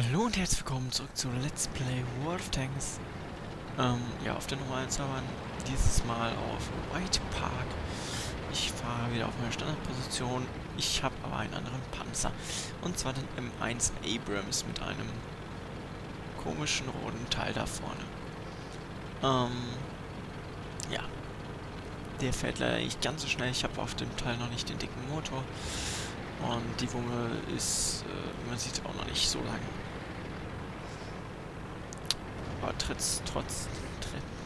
Hallo und herzlich willkommen zurück zu Let's Play World of Tanks. Ähm, ja, auf den normalen Servern, dieses Mal auf White Park. Ich fahre wieder auf meine Standardposition. Ich habe aber einen anderen Panzer. Und zwar den M1 Abrams mit einem komischen roten Teil da vorne. Ähm, ja. Der fährt leider nicht ganz so schnell. Ich habe auf dem Teil noch nicht den dicken Motor. Und die Wumme ist, äh, man sieht auch noch nicht so lange. Aber trotz, trotz,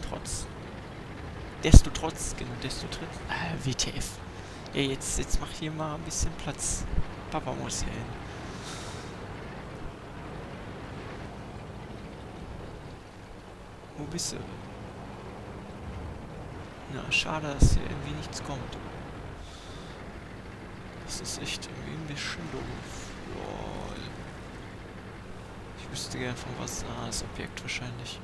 trotz, desto trotz, genau, desto trotz, äh, WTF. Ja, jetzt, jetzt mach hier mal ein bisschen Platz. Papa muss hier hin. Wo bist du? Na, schade, dass hier irgendwie nichts kommt. Das ist echt irgendwie ein bisschen doof. Lol. Ich wüsste gern von was. Ah, das Objekt wahrscheinlich.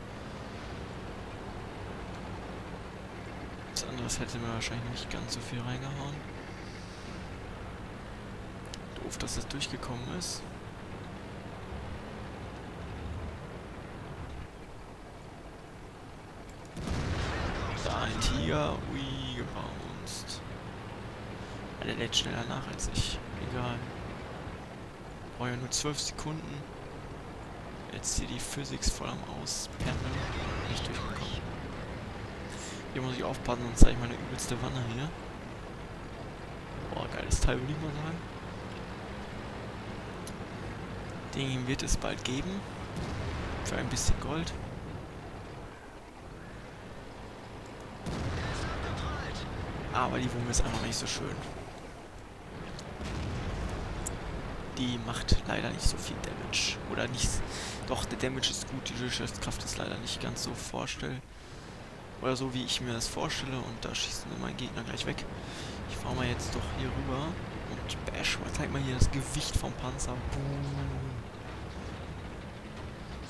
Das andere hätte mir wahrscheinlich nicht ganz so viel reingehauen. Doof, dass das durchgekommen ist. Da ein Tiger. Ui, gebounced. Der lädt schneller nach als ich. Egal. Brauche ja nur 12 Sekunden. Jetzt hier die Physics voll am Auspendeln. Nicht durchgekommen. Hier muss ich aufpassen, sonst zeige ich meine übelste Wanne hier. Boah, geiles Teil, würde ich mal sagen. Den wird es bald geben. Für ein bisschen Gold. Aber die Wumme ist einfach nicht so schön. Die macht leider nicht so viel Damage. Oder nicht. Doch, der Damage ist gut, die Durchschlagskraft ist leider nicht ganz so vorstell. Oder so wie ich mir das vorstelle und da schießen wir meinen Gegner gleich weg. Ich fahre mal jetzt doch hier rüber und bash mal, zeig mal hier das Gewicht vom Panzer. Boom.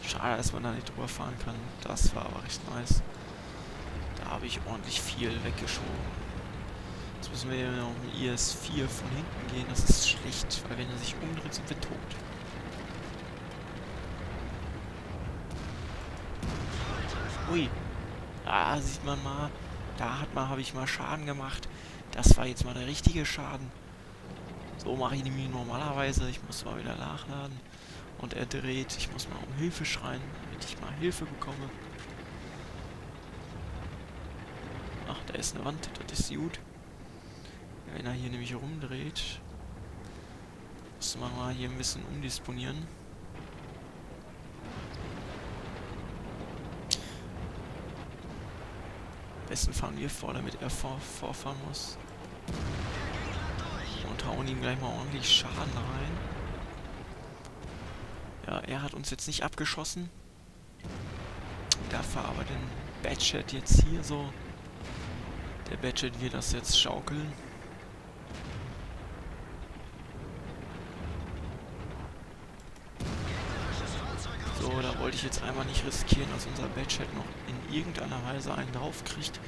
Schade, dass man da nicht drüber fahren kann. Das war aber recht nice. Da habe ich ordentlich viel weggeschoben. Müssen wir ja noch mit IS-4 von hinten gehen. Das ist schlecht, weil wenn er sich umdreht, sind wir tot. Ui. Da sieht man mal. Da hat mal, habe ich mal Schaden gemacht. Das war jetzt mal der richtige Schaden. So mache ich nämlich normalerweise. Ich muss mal wieder nachladen. Und er dreht. Ich muss mal um Hilfe schreien, damit ich mal Hilfe bekomme. Ach, da ist eine Wand. Das ist gut. Wenn er hier nämlich rumdreht, muss man mal hier ein bisschen umdisponieren. Am besten fahren wir vor, damit er vor, vorfahren muss. Und hauen ihm gleich mal ordentlich Schaden rein. Ja, er hat uns jetzt nicht abgeschossen. Dafür aber den Badget jetzt hier so. Der Badget wird das jetzt schaukeln. Wollte ich jetzt einmal nicht riskieren, dass unser Badchat noch in irgendeiner Weise einen draufkriegt.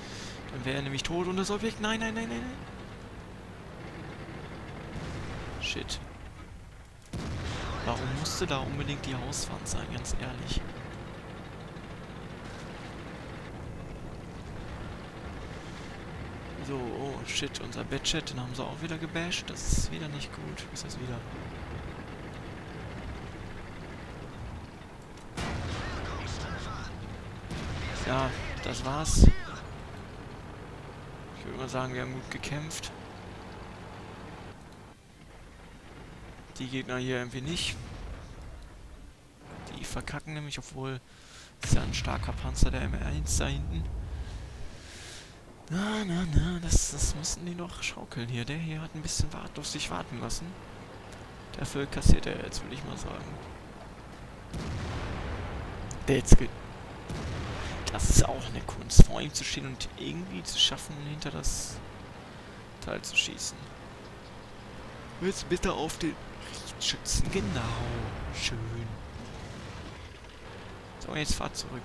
Dann wäre er nämlich tot und das Objekt... Nein, nein, nein, nein, nein. Shit. Warum musste da unbedingt die Hauswand sein, ganz ehrlich? So, oh shit, unser Badchat, den haben sie auch wieder gebasht. Das ist wieder nicht gut. Ist das wieder? Ja, das war's. Ich würde mal sagen, wir haben gut gekämpft. Die Gegner hier irgendwie nicht. Die verkacken nämlich, obwohl ist ja ein starker Panzer der M1 da hinten. Na, na, na, das, das müssen die noch schaukeln hier. Der hier hat ein bisschen wart auf sich warten lassen. Dafür kassiert er jetzt, würde ich mal sagen. Der jetzt das ist auch eine Kunst, vor ihm zu stehen und irgendwie zu schaffen, hinter das Teil zu schießen. Jetzt bitte auf den Richtschützen, genau. Schön. So, jetzt fahr zurück.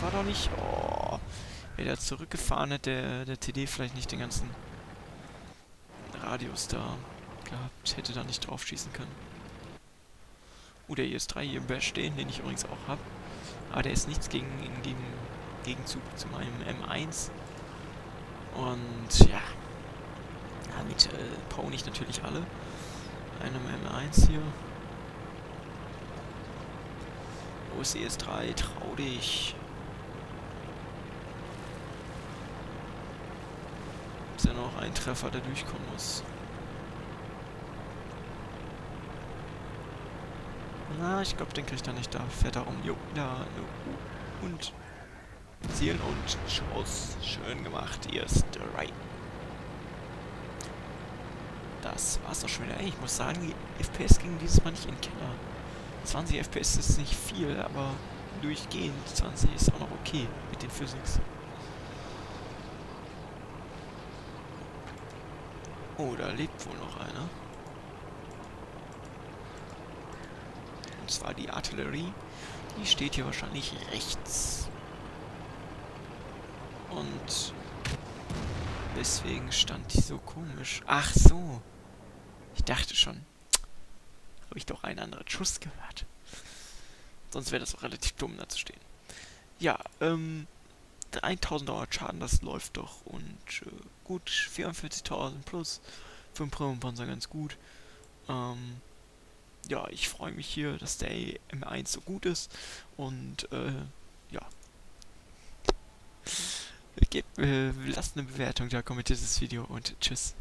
Fahr doch nicht. Oh. Wäre der zurückgefahren hätte, der TD vielleicht nicht den ganzen Radius da gehabt, hätte da nicht drauf schießen können. Uh, der IS-3 hier im stehen, den ich übrigens auch habe. Aber der ist nichts gegen, gegen, Gegenzug zu meinem M1. Und ja, damit äh, pone ich natürlich alle. Einem M1 hier. Los, ES3, trau dich. Ist ja noch ein Treffer, der durchkommen muss. Na, ich glaube, den kriegt er nicht da. Fährt er um. Jo, da. Und zielen und Schuss. Schön gemacht, erst right. Das war's doch schon wieder. Ey, ich muss sagen, die FPS gingen dieses Mal nicht in den Keller. 20 FPS ist nicht viel, aber durchgehend 20 ist auch noch okay mit den Physics. Oh, da lebt wohl noch einer. Und zwar die Artillerie. Die steht hier wahrscheinlich rechts. Und deswegen stand die so komisch. Ach so. Ich dachte schon. Habe ich doch einen anderen Schuss gehört. Sonst wäre das auch relativ dumm, da zu stehen. Ja, ähm, 1000 Dollar Schaden, das läuft doch. Und äh, gut, 44.000 plus. Für einen Premium-Panzer ganz gut. Ähm, ja, ich freue mich hier, dass der M1 so gut ist. Und, äh, ja. Gebt, äh, lasst eine Bewertung da, kommentiert das Video und tschüss.